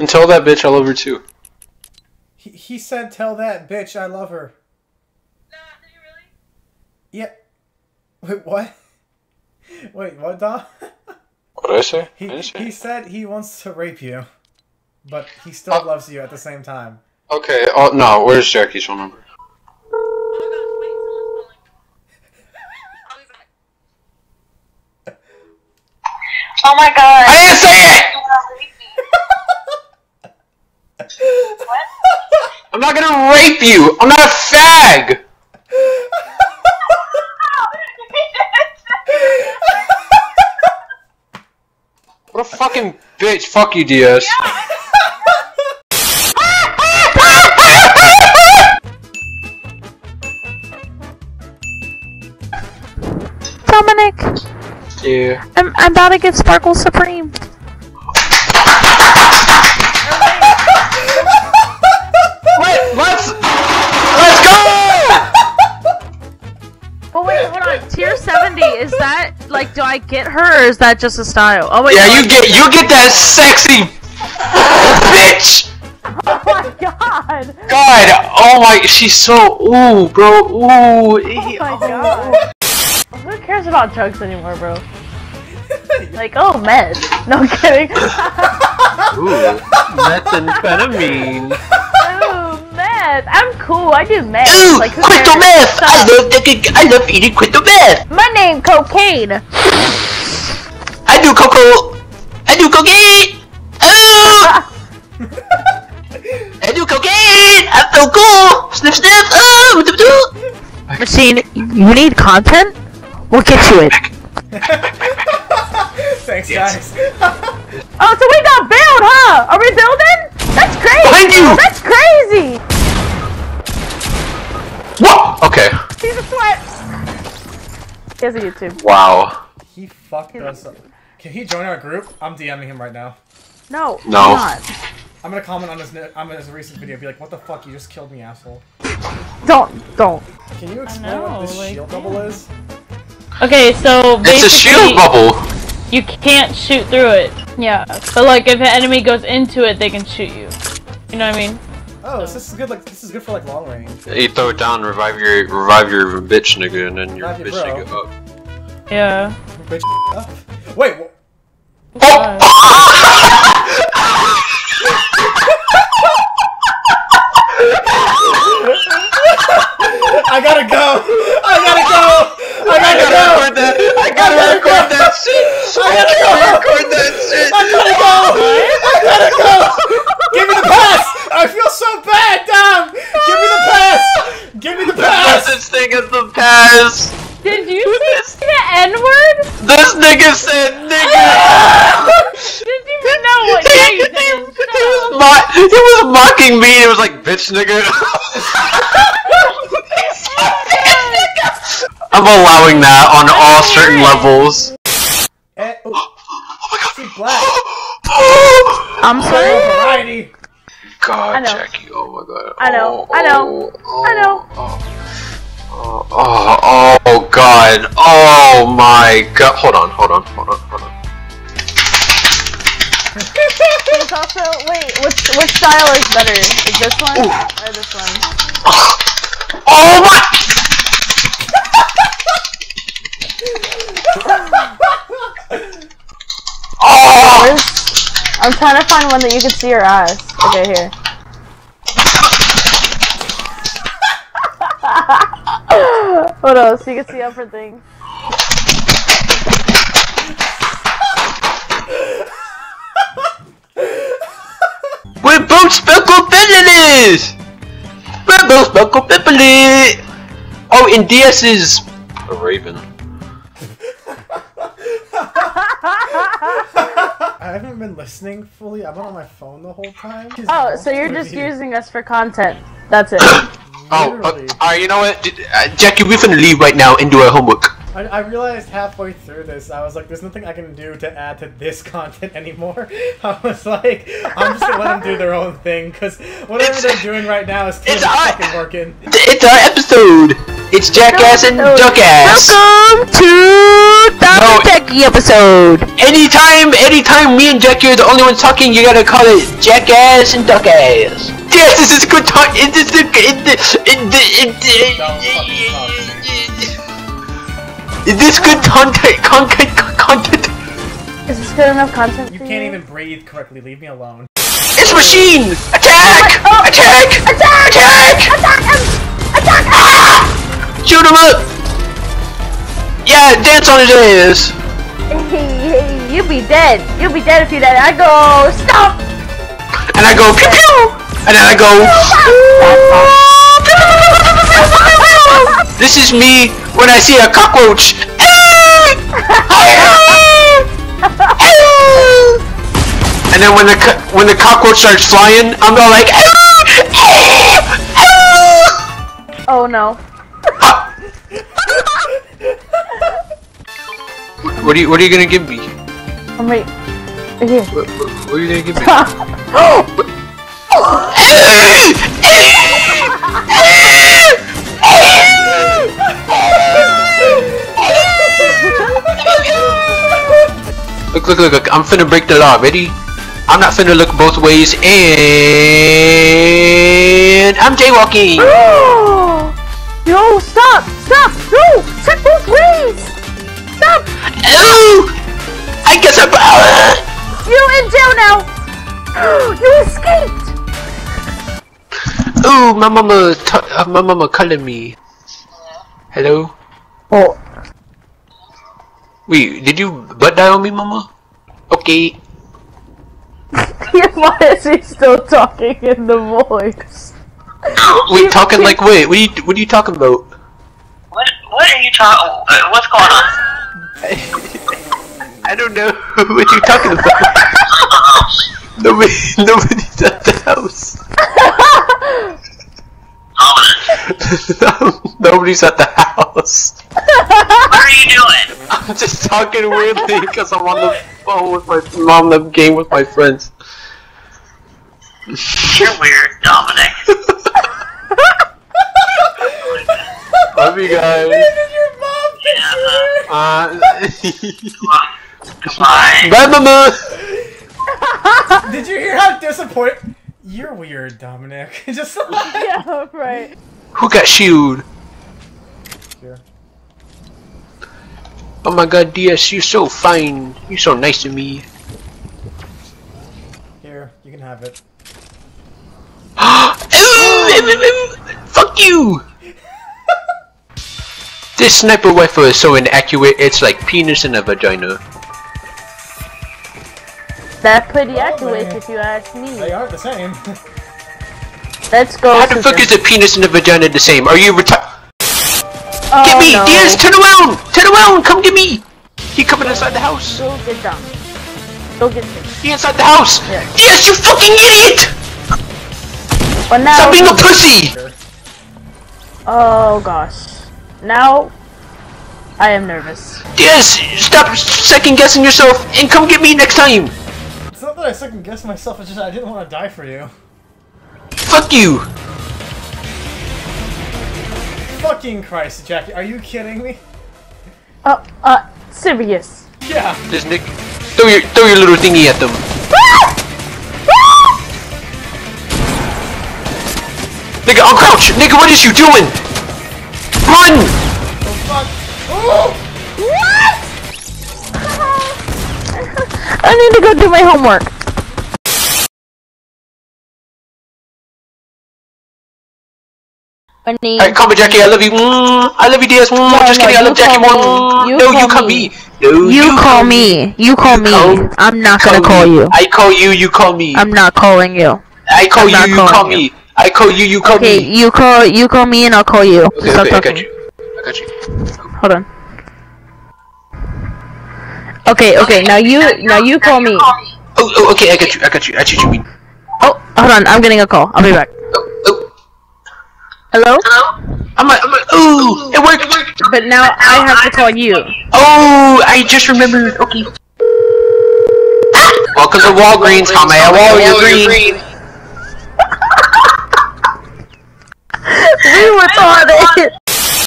And tell that bitch I love her too. He, he said, "Tell that bitch I love her." No, did you really? Yeah. Wait, what? Wait, what, Dom? What did I say? He didn't say. he said he wants to rape you, but he still Uh, loves you at the same time. Okay, oh no, where's Jackie's phone number? Oh my gosh, wait, someone's calling. I'll be back. Oh my god. I didn't say it! what? I'm not gonna rape you! I'm not a fag! What a fucking bitch. Fuck you, Diaz. Dominic, Yeah. I'm, I'm about to get Sparkle Supreme. Like, do I get her or is that just a style? Oh wait, Yeah, no, you get you get that sexy bitch. Oh my god! God, oh my, she's so ooh, bro, ooh. Oh my god. Who cares about drugs anymore, bro? Like, oh, meth. No I'm kidding. Ooh, methamphetamine. Oh, meth. I'm cool. I do meth. Ooh, like, who crystal meth. Shut I love the, I love eating crystal meth. My name cocaine. I do cocoa. I do cocaine. Oh, I do cocaine. I'm so cool. Sniff, sniff. Oh, ah, do, do. Machine, you need content? We'll get you it. Thanks, guys. Oh, so we got build, huh? Are we building? That's crazy. Behind you. That's crazy. Whoa. Okay. He's a sweat. He has a YouTube. Wow. he fucked us up. Can he join our group? I'm DMing him right now. No. No. Not. I'm gonna comment on his ne- on his recent video. Be like, "What the fuck? You just killed me, asshole." Don't. Don't. Can you explain know, what this like, shield bubble is? Okay, so basically, It's a shield bubble. you can't shoot through it. Yeah, but like if an enemy goes into it, they can shoot you. You know what I mean? Oh, so this is good. Like this is good for like long range. You throw it down, revive your revive your bitch nigga, and then your Revive bitch bro. nigga up. Yeah. Bitch, up. Wait. wh- I gotta go. I gotta go. I gotta go. record that. I gotta gotta record go. that shit. I gotta go. record that shit. I gotta go. I gotta go. Give me the pass. I feel so bad, Dom. Give me the pass. Give me the No pass. such thing as the pass. Did you say the N word? This nigga said nigga. Did you know what? he, Yeah, you he, did. he was mo- he was mocking me. and It was like bitch nigga. I'm allowing that on all certain levels. Eh, oh, Oh my god. she's black. I'm sorry. Variety. God, I know. Jackie, oh my god. I know, Oh, I know, oh, I know. Oh, oh, oh, oh, god. Oh my god. Hold on, hold on, hold on, hold on. There's also wait, which which style is better? Is this one or this one? Oh, oh my! Oh! I'm trying to find one that you can see your ass. Okay, here. what else? You can see different things. We're both speckled pepperlies! We're both speckled pepperly! Oh, and DS is a raven. I haven't been listening fully. I've been on my phone the whole time. Oh, so you're just using us for content. That's it. Oh, Literally. uh, alright, you know what? D- uh, Jackie, we're gonna leave right now and do our homework. I, I realized halfway through this, I was like, there's nothing I can do to add to this content anymore. I was like, I'm just gonna let them do their own thing, because whatever It's- they're doing right now is totally it's I- fucking working. It's our episode! It's Jackass and Duckass! Welcome to No. Jackie episode. Anytime, anytime me and Jackie are the only ones talking, you gotta call it jackass and duckass. Yes, this is good talk. It is the. It, it, it, it, Is this good content? Content? Content? Is this good enough content You can't even breathe correctly. Leave me alone. It's machine! Attack! Attack! Attack! Attack! Attack! Ah! Shoot him up! Yeah, dance on his ass! You'll be dead. You'll be dead if you die. I go, stop! And I go pew pew! And then I go. This is me when I see a cockroach. And then when the when the cockroach starts flying, I'm all like. Oh no. What are you What are you gonna give me? I'm right. right here. What, what, what are you gonna give me? Look, look, look, look, I'm finna break the law, ready? I'm not finna look both ways, and I'm jaywalking! no, stop! Stop! No! Check both ways! Stop! Ooh! I guess I'm... You're in jail now! you escaped! Ooh, my mama, t- uh, my mama calling me. Hello? Oh. Wait, did you butt dial me, mama? Okay. Why is he still talking in the voice? Wait, talking like wait, what are you, what are you talking about? What What are you talking? Uh, what's going on? I don't know what you're talking about. Nobody, nobody's at the house. Nobody's at the house. What are you doing? I'm just talking weirdly because I'm on the phone with my I'm on the game with my friends. You're weird, Dominic. Love you guys. your mom Yeah. Uh, Goodbye. bye, mama. Did you hear how disappointed? You're weird, Dominic. Just like yeah, right. Who got shield? Here. Oh my God, DS, you're so fine. You're so nice to me. Here, you can have it. Fuck you! This sniper rifle is so inaccurate, it's like penis in a vagina. That's pretty Well, accurate they- if you ask me. They aren't the same. Let's go. How the fuck is a penis and a vagina the same? Are you reti- oh, Get me! no. DS, turn around! Turn around! Come get me! He coming inside the house! Go get down. Go get him. He inside the house! Yeah. DS, you fucking idiot! But now. Stop being a pussy! Oh gosh. Now. I am nervous. DS, stop second guessing yourself and come get me next time! It's not that I second guessed myself. It's just I didn't want to die for you. Fuck you! Fucking Christ, Jackie. Are you kidding me? Uh, uh, serious. Yeah. This Nick, throw your throw your little thingy at them. Nigga, on crouch! Nigga, what is you doing? Run! Oh fuck. Oh! I need to go do my homework. I need. Alright, call me Jackie, I love you. Mm, I love you, DS. Mm, No, just no, kidding, I love Jackie more. You no, you call call me. me. No, You call me. You call me. call- I'm not Call gonna call me. you. I call you, you call me. I'm not calling you. I call I'm you, you calling call you. me. I call you, you call Okay, me. you call you call me and I'll call you. Okay, Stop okay, I got you. I got you. Hold on. Okay, okay. Now you now you call me. Oh, oh, okay, I got you, I got you. I see what you. Oh, hold on. I'm getting a call. I'll be back. Oh, oh. Hello? I'm like, I'm like, ooh, it worked, it worked. But now I have to call you. Oh, I just remembered. Okay. Welcome to Walgreens. How may I